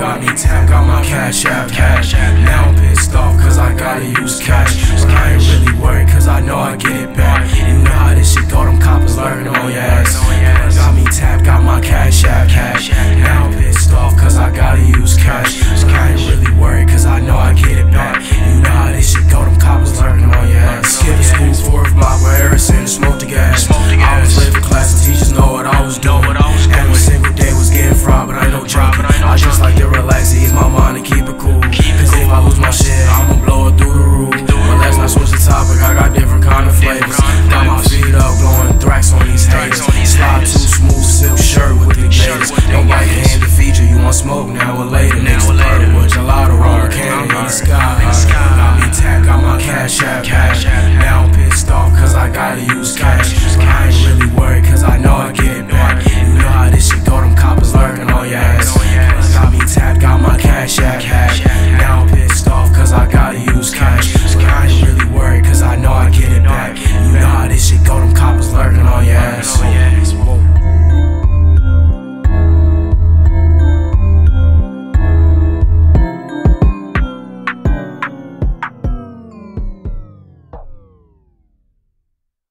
got me 10, got my cash Davis. Got my feet up, blowing thrax on these haters. Slide too smooth, silk shirt with the gators. Don't right hand to feed you, you want smoke now or later. Next to with gelato, roller candy, in the sky. Got me tack, got my cash app.